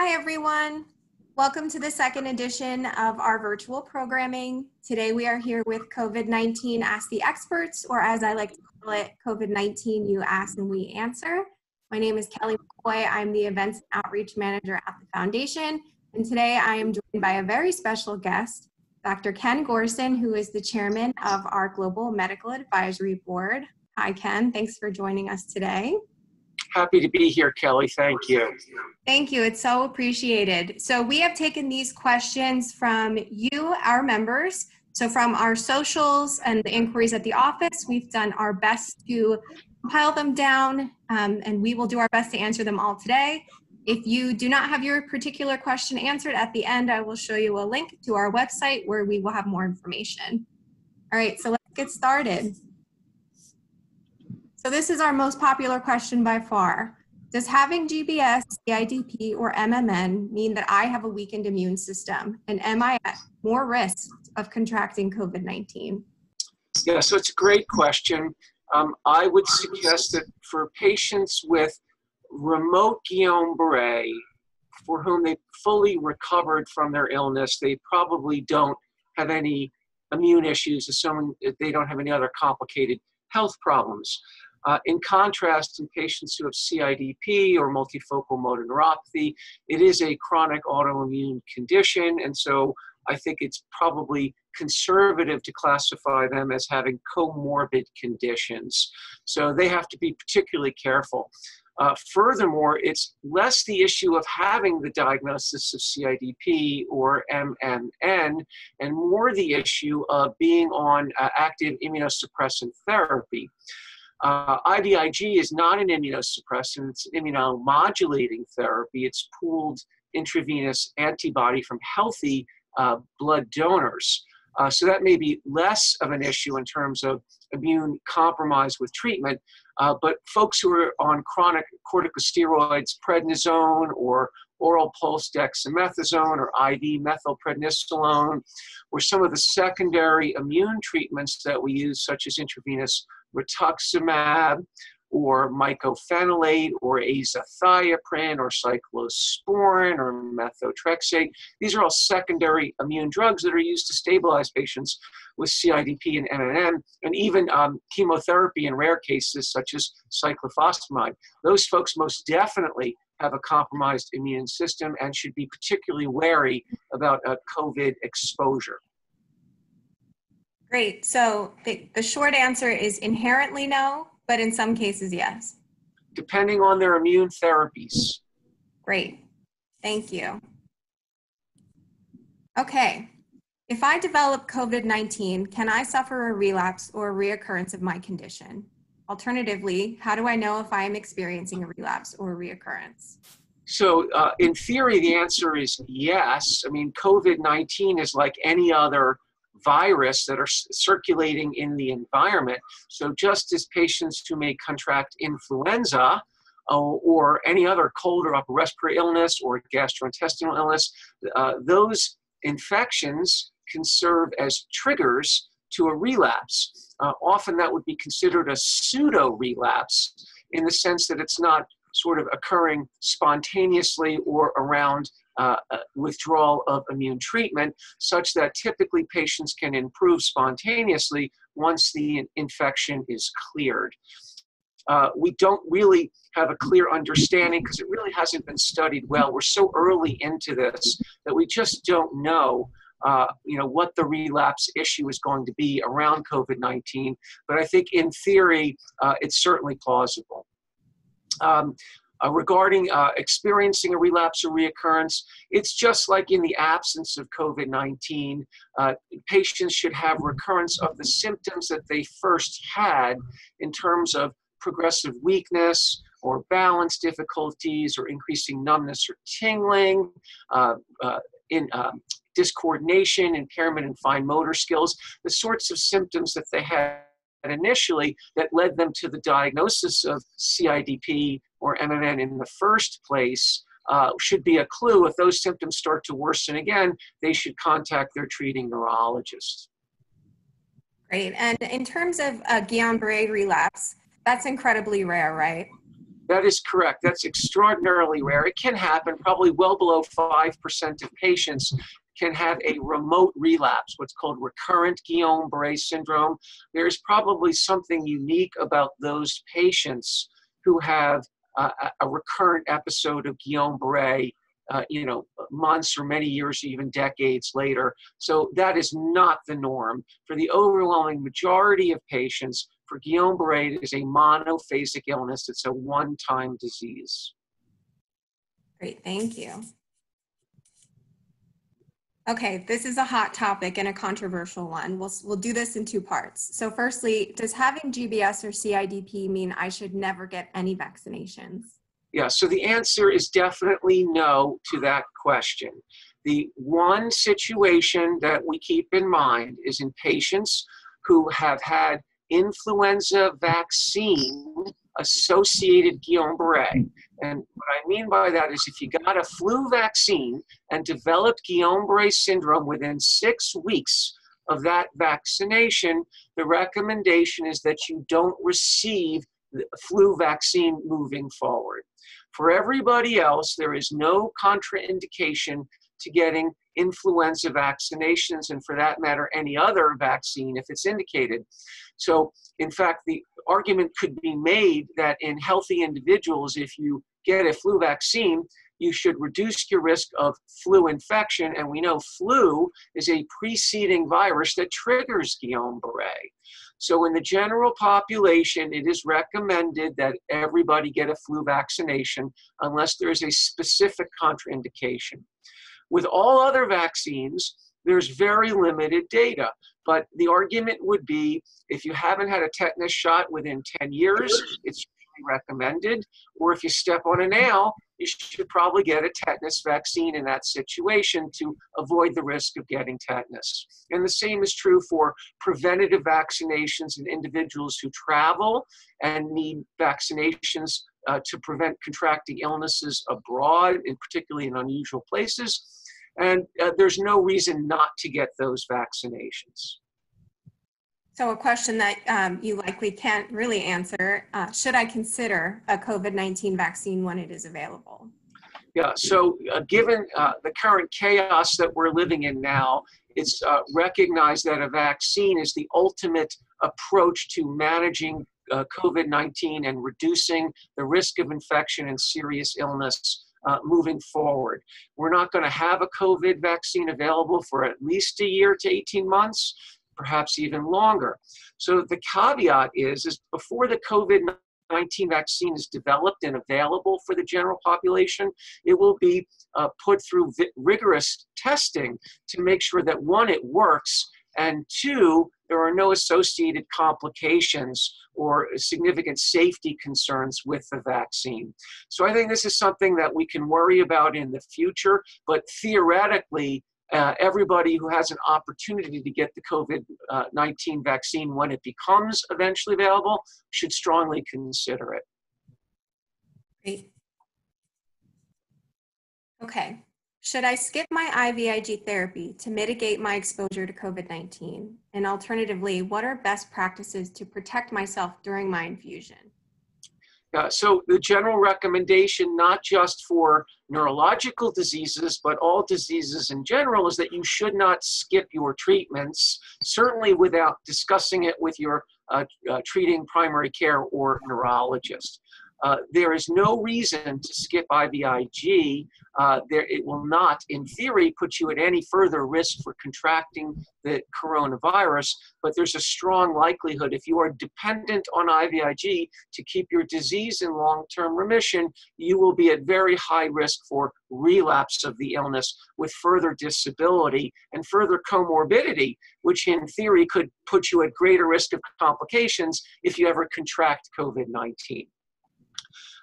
Hi, everyone. Welcome to the second edition of our virtual programming. Today we are here with COVID-19 Ask the Experts, or as I like to call it, COVID-19 You Ask and We Answer. My name is Kelly McCoy. I'm the Events and Outreach Manager at the Foundation. And today I am joined by a very special guest, Dr. Ken Gorson, who is the chairman of our Global Medical Advisory Board. Hi, Ken. Thanks for joining us today. Happy to be here, Kelly. Thank you. Thank you. It's so appreciated. So, we have taken these questions from you, our members. So, from our socials and the inquiries at the office, we've done our best to compile them down, um, and we will do our best to answer them all today. If you do not have your particular question answered at the end, I will show you a link to our website where we will have more information. All right, so let's get started. So this is our most popular question by far. Does having GBS, CIDP, or MMN mean that I have a weakened immune system? And am I at more risk of contracting COVID 19? Yeah, so it's a great question. Um, I would suggest that for patients with remote Guillain Barre, for whom they fully recovered from their illness, they probably don't have any immune issues, assuming they don't have any other complicated health problems. Uh, in contrast, in patients who have CIDP or multifocal motor neuropathy, it is a chronic autoimmune condition, and so I think it's probably conservative to classify them as having comorbid conditions. So they have to be particularly careful. Uh, furthermore, it's less the issue of having the diagnosis of CIDP or MMN and more the issue of being on uh, active immunosuppressant therapy. Uh, IVIG is not an immunosuppressant, it's an immunomodulating therapy. It's pooled intravenous antibody from healthy uh, blood donors. Uh, so that may be less of an issue in terms of immune compromise with treatment. Uh, but folks who are on chronic corticosteroids, prednisone, or oral pulse dexamethasone, or IV methylprednisolone, or some of the secondary immune treatments that we use, such as intravenous rituximab, or mycophenolate or azathioprine or cyclosporin or methotrexate. These are all secondary immune drugs that are used to stabilize patients with CIDP and MMN, and even um, chemotherapy in rare cases such as cyclophosphamide. Those folks most definitely have a compromised immune system and should be particularly wary about a COVID exposure. Great. So the, the short answer is inherently no, but in some cases, yes. Depending on their immune therapies. Great. Thank you. Okay. If I develop COVID 19, can I suffer a relapse or a reoccurrence of my condition? Alternatively, how do I know if I am experiencing a relapse or a reoccurrence? So, uh, in theory, the answer is yes. I mean, COVID 19 is like any other virus that are circulating in the environment. So, just as patients who may contract influenza uh, or any other cold or upper respiratory illness or gastrointestinal illness, uh, those infections can serve as triggers to a relapse. Uh, often that would be considered a pseudo relapse in the sense that it's not sort of occurring spontaneously or around uh, uh, withdrawal of immune treatment, such that typically patients can improve spontaneously once the infection is cleared. Uh, we don't really have a clear understanding because it really hasn't been studied well. We're so early into this that we just don't know uh, you know what the relapse issue is going to be around COVID-19. But I think in theory, uh, it's certainly plausible. Um, uh, regarding uh, experiencing a relapse or reoccurrence, it's just like in the absence of COVID 19. Uh, patients should have recurrence of the symptoms that they first had in terms of progressive weakness or balance difficulties or increasing numbness or tingling, uh, uh, in um, discoordination, impairment in fine motor skills, the sorts of symptoms that they had initially that led them to the diagnosis of CIDP or MMN in the first place uh, should be a clue. If those symptoms start to worsen again, they should contact their treating neurologist. Great. And in terms of uh, Guillain-Barré relapse, that's incredibly rare, right? That is correct. That's extraordinarily rare. It can happen, probably well below 5% of patients can have a remote relapse, what's called recurrent Guillain Barre syndrome. There's probably something unique about those patients who have a recurrent episode of Guillain Barre. Uh, you know, months or many years, even decades later. So that is not the norm. For the overwhelming majority of patients, for Guillain-Barré, it is a monophasic illness. It's a one-time disease. Great, thank you. Okay, this is a hot topic and a controversial one. We'll, we'll do this in two parts. So firstly, does having GBS or CIDP mean I should never get any vaccinations? Yeah, so the answer is definitely no to that question. The one situation that we keep in mind is in patients who have had influenza vaccine associated Guillain-Barré. And what I mean by that is if you got a flu vaccine and developed Guillain-Barré syndrome within six weeks of that vaccination, the recommendation is that you don't receive the flu vaccine moving forward. For everybody else, there is no contraindication to getting influenza vaccinations, and for that matter, any other vaccine if it's indicated. So, in fact, the argument could be made that in healthy individuals, if you get a flu vaccine, you should reduce your risk of flu infection. And we know flu is a preceding virus that triggers Guillain Barre. So, in the general population, it is recommended that everybody get a flu vaccination unless there is a specific contraindication. With all other vaccines, there's very limited data. But the argument would be if you haven't had a tetanus shot within 10 years, it's recommended. Or if you step on a nail, you should probably get a tetanus vaccine in that situation to avoid the risk of getting tetanus. And the same is true for preventative vaccinations in individuals who travel and need vaccinations uh, to prevent contracting illnesses abroad, and particularly in unusual places. And uh, there's no reason not to get those vaccinations. So a question that um, you likely can't really answer, uh, should I consider a COVID-19 vaccine when it is available? Yeah, so uh, given uh, the current chaos that we're living in now, it's uh, recognized that a vaccine is the ultimate approach to managing uh, COVID-19 and reducing the risk of infection and serious illness uh, moving forward. We're not going to have a COVID vaccine available for at least a year to 18 months, perhaps even longer. So the caveat is, is before the COVID 19 vaccine is developed and available for the general population, it will be uh, put through rigorous testing to make sure that one, it works, and two, there are no associated complications or significant safety concerns with the vaccine. So I think this is something that we can worry about in the future, but theoretically, uh, everybody who has an opportunity to get the COVID uh, 19 vaccine when it becomes eventually available should strongly consider it. Great. Okay. Should I skip my IVIG therapy to mitigate my exposure to COVID 19? And alternatively, what are best practices to protect myself during my infusion? So, the general recommendation, not just for neurological diseases, but all diseases in general, is that you should not skip your treatments, certainly without discussing it with your uh, uh, treating primary care or neurologist. Uh, there is no reason to skip IVIG. Uh, there, it will not, in theory, put you at any further risk for contracting the coronavirus, but there's a strong likelihood if you are dependent on IVIG to keep your disease in long term remission, you will be at very high risk for relapse of the illness with further disability and further comorbidity, which in theory could put you at greater risk of complications if you ever contract COVID 19.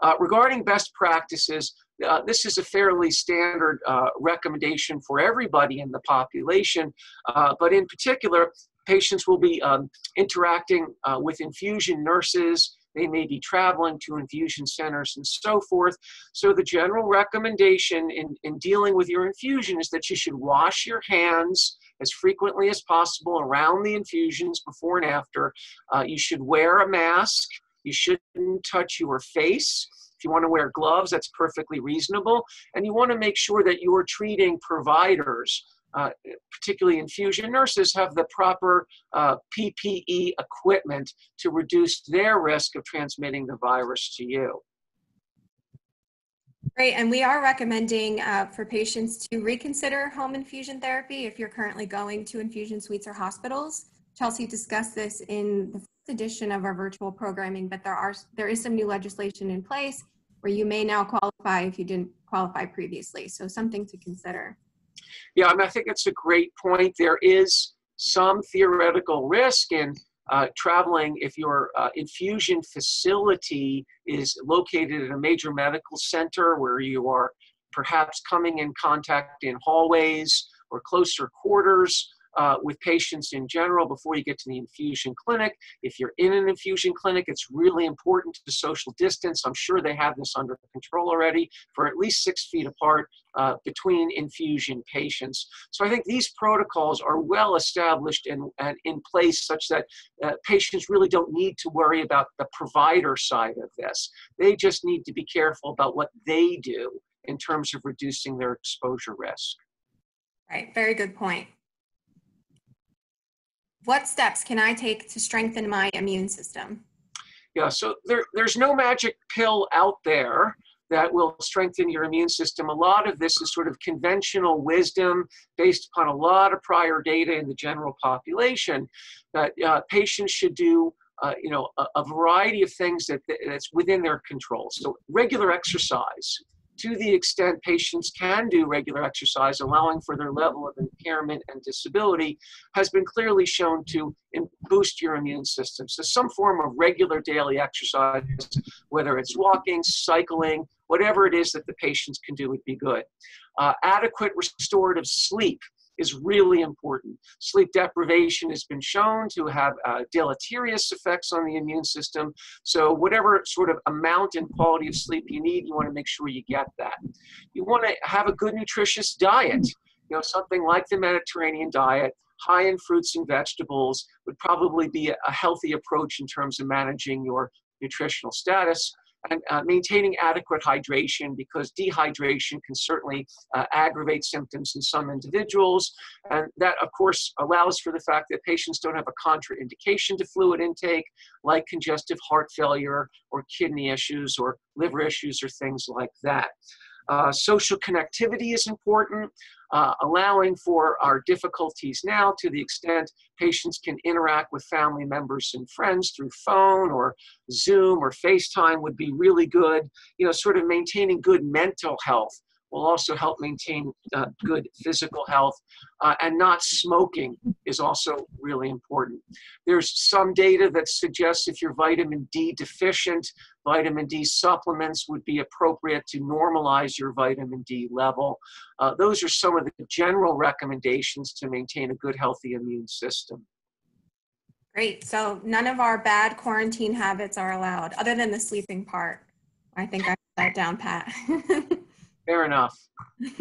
Uh, regarding best practices, uh, this is a fairly standard uh, recommendation for everybody in the population, uh, but in particular, patients will be um, interacting uh, with infusion nurses. They may be traveling to infusion centers and so forth. So, the general recommendation in, in dealing with your infusion is that you should wash your hands as frequently as possible around the infusions before and after. Uh, you should wear a mask. You shouldn't touch your face. If you want to wear gloves, that's perfectly reasonable. And you want to make sure that you're treating providers uh, particularly infusion nurses, have the proper uh, PPE equipment to reduce their risk of transmitting the virus to you. Great, and we are recommending uh, for patients to reconsider home infusion therapy if you're currently going to infusion suites or hospitals. Chelsea discussed this in the edition of our virtual programming, but there are there is some new legislation in place where you may now qualify if you didn't qualify previously. So something to consider. Yeah, I mean, I think it's a great point. There is some theoretical risk in uh, traveling if your uh, infusion facility is located in a major medical center where you are perhaps coming in contact in hallways or closer quarters uh, with patients in general before you get to the infusion clinic. If you're in an infusion clinic, it's really important to social distance. I'm sure they have this under control already for at least six feet apart uh, between infusion patients. So I think these protocols are well established and, and in place such that uh, patients really don't need to worry about the provider side of this. They just need to be careful about what they do in terms of reducing their exposure risk. Right, very good point. What steps can I take to strengthen my immune system? Yeah, so there, there's no magic pill out there that will strengthen your immune system. A lot of this is sort of conventional wisdom based upon a lot of prior data in the general population that uh, patients should do. Uh, you know, a, a, variety of things that that's within their control. So regular exercise, to the extent patients can do regular exercise, allowing for their level of impairment and disability, has been clearly shown to boost your immune system. So, some form of regular daily exercise, whether it's walking, cycling, whatever it is that the patients can do, would be good. Uh, adequate restorative sleep is really important. Sleep deprivation has been shown to have uh, deleterious effects on the immune system. So, whatever sort of amount and quality of sleep you need, you want to make sure you get that. You want to have a good, nutritious diet. You know, something like the Mediterranean diet, high in fruits and vegetables, would probably be a healthy approach in terms of managing your nutritional status and uh, maintaining adequate hydration because dehydration can certainly uh, aggravate symptoms in some individuals. And that, of course, allows for the fact that patients don't have a contraindication to fluid intake, like congestive heart failure or kidney issues or liver issues or things like that. Uh, social connectivity is important, uh, allowing for our difficulties now to the extent patients can interact with family members and friends through phone or Zoom or FaceTime would be really good. You know, sort of maintaining good mental health will also help maintain uh, good physical health. Uh, and not smoking is also really important. There's some data that suggests if you're vitamin D deficient, vitamin D supplements would be appropriate to normalize your vitamin D level. Uh, those are some of the general recommendations to maintain a good, healthy immune system. Great. So none of our bad quarantine habits are allowed, other than the sleeping part. I think I put that down, Pat. Fair enough.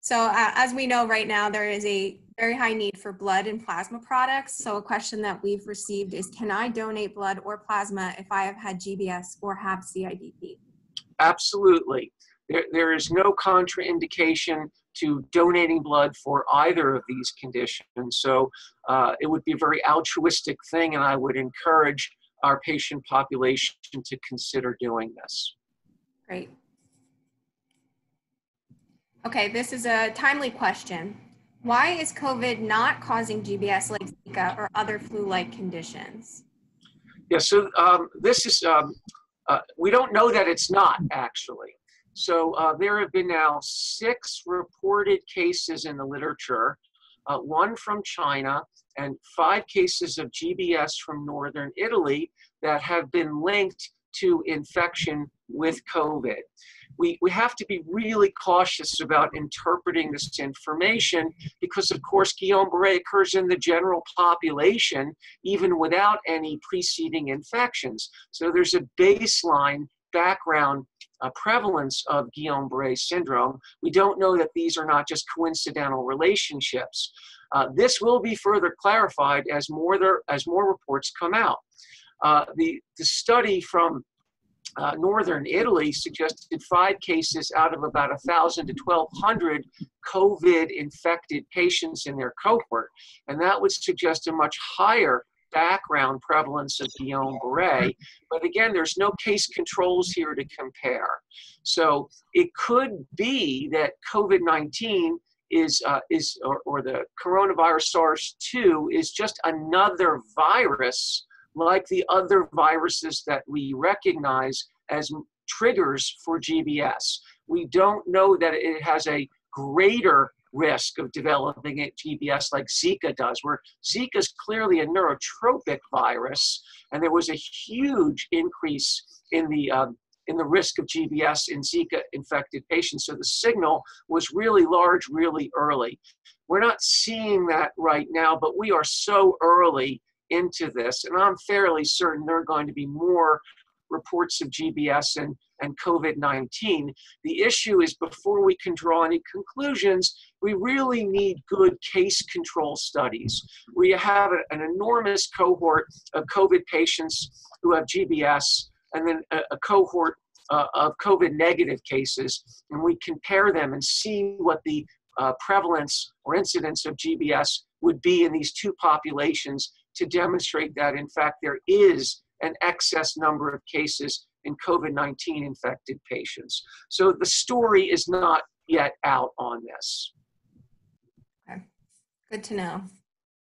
so uh, as we know right now, there is a very high need for blood and plasma products. So a question that we've received is, can I donate blood or plasma if I have had GBS or have CIDP? Absolutely. There, there is no contraindication to donating blood for either of these conditions. So uh, it would be a very altruistic thing, and I would encourage our patient population to consider doing this. Great. Okay, this is a timely question. Why is COVID not causing GBS like Zika or other flu-like conditions? Yeah, so um, this is, um, uh, we don't know that it's not actually. So uh, there have been now six reported cases in the literature, uh, one from China and five cases of GBS from Northern Italy that have been linked to infection with COVID we, we have to be really cautious about interpreting this information because, of course, Guillain-Barré occurs in the general population even without any preceding infections. So there's a baseline background uh, prevalence of Guillain-Barré syndrome. We don't know that these are not just coincidental relationships. Uh, this will be further clarified as more, there, as more reports come out. Uh, the, the study from uh, northern Italy suggested five cases out of about 1,000 to 1,200 COVID infected patients in their cohort. And that would suggest a much higher background prevalence of Guillain-Barré. But again, there's no case controls here to compare. So it could be that COVID-19 is, uh, is or, or the coronavirus SARS-2 is just another virus like the other viruses that we recognize as triggers for GBS. We don't know that it has a greater risk of developing a GBS like Zika does, where Zika is clearly a neurotropic virus, and there was a huge increase in the um, in the risk of GBS in Zika infected patients. So the signal was really large, really early. We're not seeing that right now, but we are so early into this, and I'm fairly certain there are going to be more reports of GBS and, and COVID 19. The issue is before we can draw any conclusions, we really need good case control studies. We have a, an enormous cohort of COVID patients who have GBS, and then a, a cohort uh, of COVID negative cases, and we compare them and see what the uh, prevalence or incidence of GBS would be in these two populations to demonstrate that, in fact, there is an excess number of cases in COVID 19 infected patients. So the story is not yet out on this. Okay. Good to know.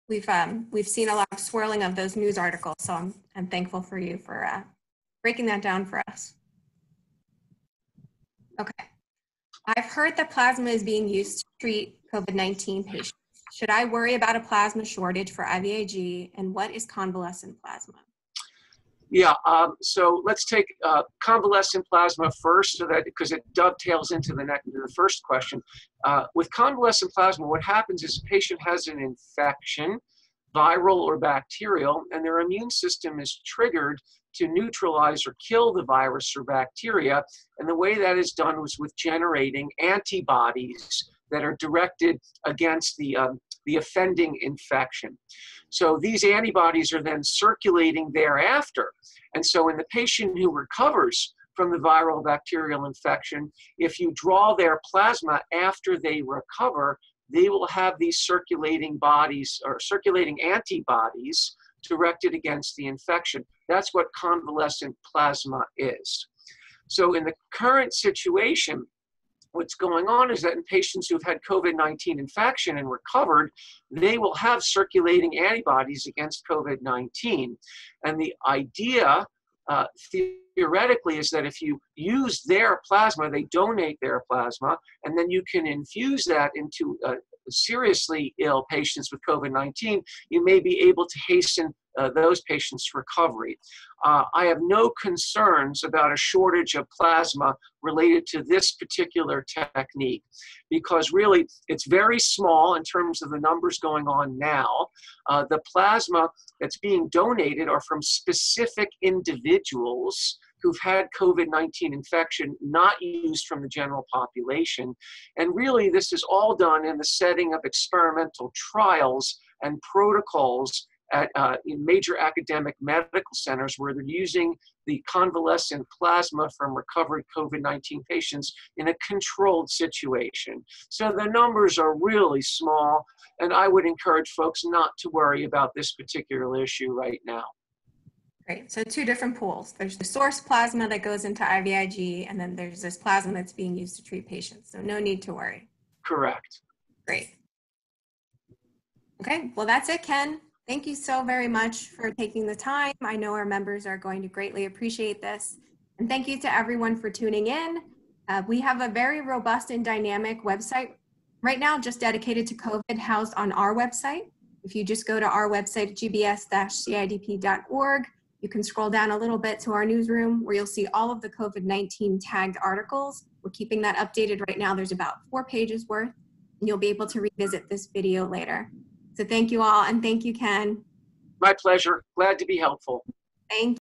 We've, um, we've seen a lot of swirling of those news articles, so I'm, I'm thankful for you for uh, breaking that down for us. Okay. I've heard that plasma is being used to treat COVID 19 patients. Should I worry about a plasma shortage for IVIG? And what is convalescent plasma? Yeah, um, so let's take uh, convalescent plasma first, so that because it dovetails into the next, the first question. Uh, with convalescent plasma, what happens is a patient has an infection, viral or bacterial, and their immune system is triggered to neutralize or kill the virus or bacteria. And the way that is done was with generating antibodies that are directed against the, um, the offending infection. So these antibodies are then circulating thereafter. And so in the patient who recovers from the viral bacterial infection, if you draw their plasma after they recover, they will have these circulating bodies or circulating antibodies directed against the infection. That's what convalescent plasma is. So in the current situation, what's going on is that in patients who've had COVID 19 infection and recovered, they will have circulating antibodies against COVID 19. And the idea, uh, theoretically, is that if you use their plasma, they donate their plasma, and then you can infuse that into uh, seriously ill patients with COVID 19, you may be able to hasten uh, those patients' recovery. Uh, I have no concerns about a shortage of plasma related to this particular technique because really it's very small in terms of the numbers going on now. Uh, the plasma that's being donated are from specific individuals who've had COVID 19 infection, not used from the general population. And really, this is all done in the setting of experimental trials and protocols at uh, in major academic medical centers where they're using the convalescent plasma from recovered COVID-19 patients in a controlled situation. So the numbers are really small, and I would encourage folks not to worry about this particular issue right now. Great. So two different pools. There's the source plasma that goes into IVIG, and then there's this plasma that's being used to treat patients. So no need to worry. Correct. Great. Okay, well, that's it, Ken. Thank you so very much for taking the time. I know our members are going to greatly appreciate this. And thank you to everyone for tuning in. Uh, we have a very robust and dynamic website right now just dedicated to COVID housed on our website. If you just go to our website, gbs-cidp.org, you can scroll down a little bit to our newsroom where you'll see all of the COVID-19 tagged articles. We're keeping that updated right now. There's about four pages worth, and you'll be able to revisit this video later. So thank you all, and thank you, Ken. My pleasure. Glad to be helpful. Thank